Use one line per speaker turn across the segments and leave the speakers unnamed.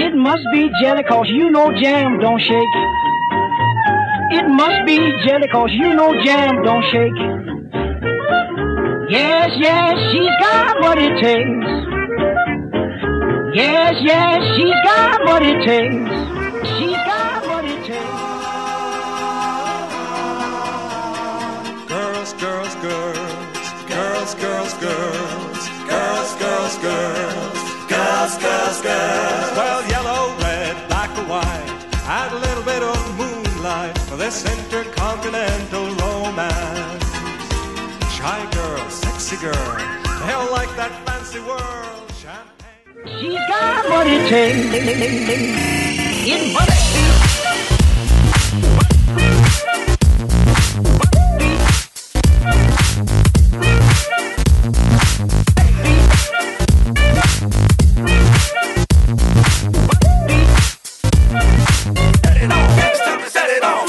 It must be jelly cause you know jam don't shake. It must be jelly cause you know jam don't shake. Yes, yes, she's got what it takes. Yes, yes, she's got what it takes. She's got what it takes.
Girls, girls, girls, girls, girls, girls, girls, girls, girls, girls, girls, girls. Well, yellow, red, black or white, add a little bit of moonlight for this intercontinental romance. Shy girl, sexy girl, they all like that fancy world. Champagne.
She's got what it takes get money. Set it off. Set it off.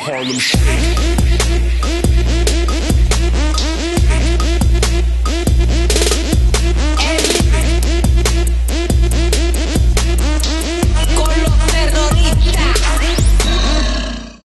Harlem Shake.